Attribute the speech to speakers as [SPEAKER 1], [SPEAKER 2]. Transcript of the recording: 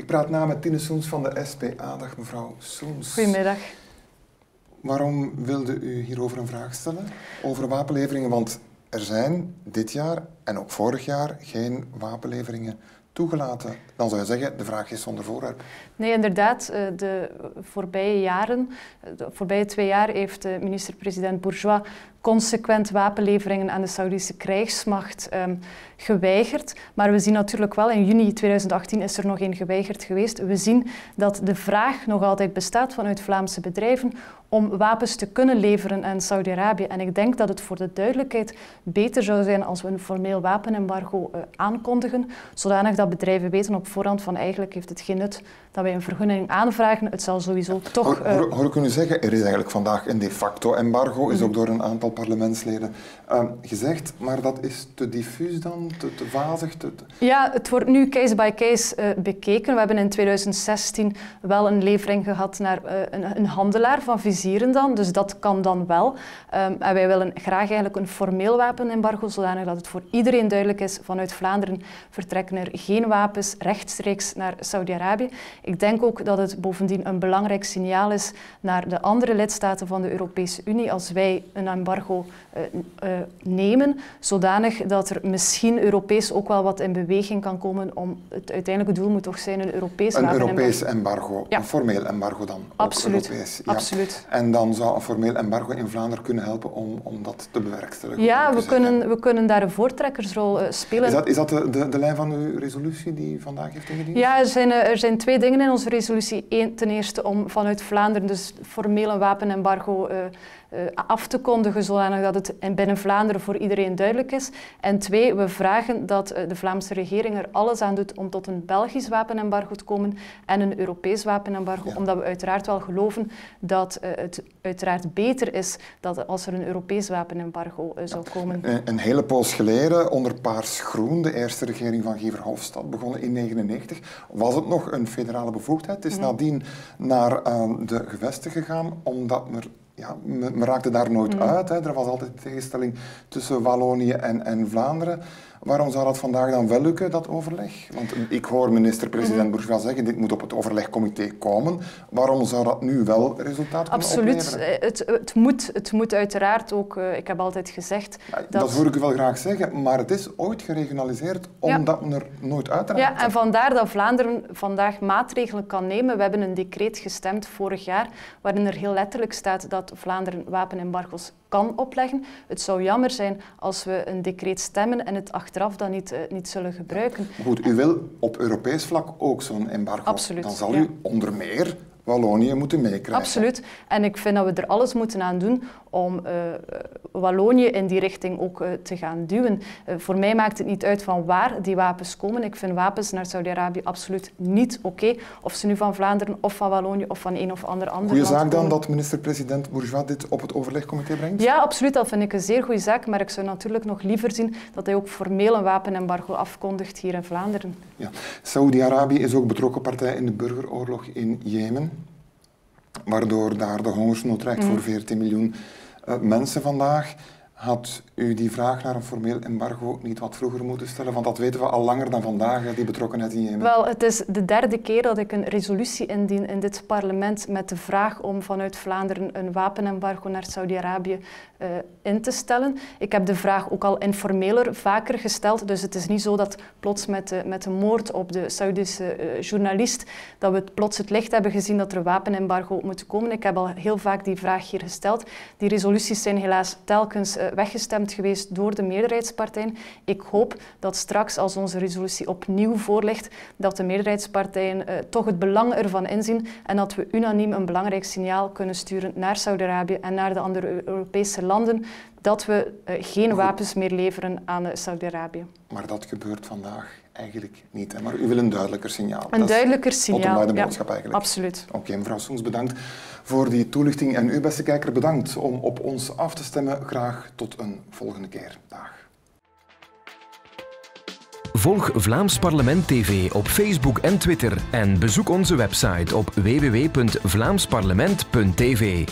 [SPEAKER 1] Ik praat na met Tine Soens van de SPA. Dag mevrouw Soens.
[SPEAKER 2] Goedemiddag.
[SPEAKER 1] Waarom wilde u hierover een vraag stellen? Over wapenleveringen, want er zijn dit jaar en ook vorig jaar geen wapenleveringen toegelaten. Dan zou je zeggen, de vraag is zonder voorwerp.
[SPEAKER 2] Nee, inderdaad. Eh, de voorbije jaren, eh, de voorbije twee jaar, heeft minister-president Bourgeois consequent wapenleveringen aan de Saoedische krijgsmacht um, geweigerd. Maar we zien natuurlijk wel, in juni 2018 is er nog één geweigerd geweest. We zien dat de vraag nog altijd bestaat vanuit Vlaamse bedrijven om wapens te kunnen leveren aan Saudi-Arabië. En ik denk dat het voor de duidelijkheid beter zou zijn als we een formeel wapenembargo uh, aankondigen, zodanig dat bedrijven weten op voorhand van eigenlijk heeft het geen nut dat wij een vergunning aanvragen. Het zal sowieso toch...
[SPEAKER 1] Hoor, hoor, hoor ik u zeggen, er is eigenlijk vandaag een de facto embargo, is ook door een aantal parlementsleden uh, gezegd, maar dat is te diffuus dan, te, te vazig? Te,
[SPEAKER 2] Ja, het wordt nu case by case uh, bekeken. We hebben in 2016 wel een levering gehad naar uh, een, een, handelaar van vizieren dan, dus dat kan dan wel. Um, en wij willen graag eigenlijk een formeel wapenembargo, zodanig dat het voor iedereen duidelijk is, vanuit Vlaanderen vertrekken er geen wapens rechtstreeks naar Saudi-Arabië. Ik denk ook dat het bovendien een belangrijk signaal is naar de andere lidstaten van de Europese Unie als wij een embargo embargo uh, uh, nemen, zodanig dat er misschien Europees ook wel wat in beweging kan komen om het uiteindelijke doel moet toch zijn een Europees
[SPEAKER 1] Een Europees embargo, ja. een formeel embargo dan?
[SPEAKER 2] Absoluut.
[SPEAKER 1] Europees,
[SPEAKER 2] ja. Absoluut.
[SPEAKER 1] En dan zou een formeel embargo in Vlaanderen kunnen helpen om, om dat te bewerkstelligen?
[SPEAKER 2] Ja, we kunnen, we kunnen daar een voortrekkersrol uh, spelen.
[SPEAKER 1] Is dat, is dat de, de, de, lijn van uw resolutie die vandaag heeft ingediend?
[SPEAKER 2] Ja, er zijn, er zijn twee dingen in onze resolutie. Eén, ten eerste om vanuit Vlaanderen dus formeel een wapenembargo uh, af te kondigen, zodanig dat het binnen Vlaanderen voor iedereen duidelijk is. En twee, we vragen dat uh, de Vlaamse regering er alles aan doet om tot een Belgisch wapenembargo te komen en een Europees wapenembargo, ja. omdat we uiteraard wel geloven dat uh, het uiteraard beter is dat als er een Europees wapenembargo zou komen.
[SPEAKER 1] Een, een, hele poos geleden, onder Paars Groen, de eerste regering van Guy Verhofstadt, begonnen in 1999, was het nog een federale bevoegdheid. Het is mm. nadien naar de gevesten gegaan, omdat er ja, men raakte daar nooit mm. uit. Hè. Er was altijd tegenstelling tussen Wallonië en, en Vlaanderen. Waarom zou dat vandaag dan wel lukken, dat overleg? Want ik hoor minister-president mm Bourgeois zeggen, dit moet op het overlegcomité komen. Waarom zou dat nu wel resultaat kunnen
[SPEAKER 2] Absoluut.
[SPEAKER 1] opleveren?
[SPEAKER 2] Het, het, moet, het moet uiteraard ook, uh, ik heb altijd gezegd...
[SPEAKER 1] Ja, dat... dat hoor ik u wel graag zeggen, maar het is ooit geregionaliseerd omdat ja. men er nooit uit raakt.
[SPEAKER 2] Ja, en vandaar dat Vlaanderen vandaag maatregelen kan nemen. We hebben een decreet gestemd vorig jaar, waarin er heel letterlijk staat dat Vlaanderen wapenembargo's kan opleggen. Het zou jammer zijn als we een decreet stemmen en het achteraf dan niet, uh, niet zullen gebruiken.
[SPEAKER 1] Goed, u wil op Europees vlak ook zo'n embargo.
[SPEAKER 2] Absoluut,
[SPEAKER 1] dan zal
[SPEAKER 2] ja.
[SPEAKER 1] u onder meer Wallonië moeten meekrijgen.
[SPEAKER 2] Absoluut. En ik vind dat we er alles moeten aan doen om uh, Wallonië in die richting ook uh, te gaan duwen. Uh, voor mij maakt het niet uit van waar die wapens komen. Ik vind wapens naar Saudi-Arabië absoluut niet oké. Okay. Of ze nu van Vlaanderen of van Wallonië of van een of ander ander
[SPEAKER 1] Goeie
[SPEAKER 2] land
[SPEAKER 1] zaak dan
[SPEAKER 2] komen.
[SPEAKER 1] dat minister-president Bourgeois dit op het overlegcomité brengt?
[SPEAKER 2] Ja, absoluut. Dat vind ik een zeer goede zaak. Maar ik zou natuurlijk nog liever zien dat hij ook formeel een wapenembargo afkondigt hier in Vlaanderen.
[SPEAKER 1] Ja. Saudi-Arabië is ook betrokken partij in de burgeroorlog in Jemen waardoor daar de hongersnood dreigt mm. voor 14 miljoen uh, mensen vandaag. Had u die vraag naar een formeel embargo niet wat vroeger moeten stellen? Want dat weten we al langer dan vandaag, die betrokkenheid in Jemen.
[SPEAKER 2] Wel, het is de derde keer dat ik een resolutie indien in dit parlement met de vraag om vanuit Vlaanderen een wapenembargo naar Saudi-Arabië uh, in te stellen. Ik heb de vraag ook al informeler vaker gesteld, dus het is niet zo dat plots met de, met de moord op de Saudische uh, journalist, dat we plots het licht hebben gezien dat er een wapenembargo moet komen. Ik heb al heel vaak die vraag hier gesteld. Die resoluties zijn helaas telkens uh, weggestemd geweest door de meerderheidspartijen. Ik hoop dat straks, als onze resolutie opnieuw voorligt, dat de meerderheidspartijen uh, toch het belang ervan inzien en dat we unaniem een belangrijk signaal kunnen sturen naar Saudi-Arabië en naar de andere Europese landen dat we uh, geen wapens meer leveren aan uh, Saudi-Arabië.
[SPEAKER 1] Maar dat gebeurt vandaag eigenlijk niet. Hè? Maar u wil een duidelijker signaal.
[SPEAKER 2] Een
[SPEAKER 1] dat
[SPEAKER 2] duidelijker signaal,
[SPEAKER 1] de boodschap
[SPEAKER 2] ja,
[SPEAKER 1] eigenlijk.
[SPEAKER 2] absoluut.
[SPEAKER 1] Oké, okay, mevrouw Soens, bedankt voor die toelichting. En u, beste kijker, bedankt om op ons af te stemmen. Graag tot een volgende keer. Dag.
[SPEAKER 3] Volg Vlaams Parlement TV op Facebook en Twitter en bezoek onze website op www.vlaamsparlement.tv.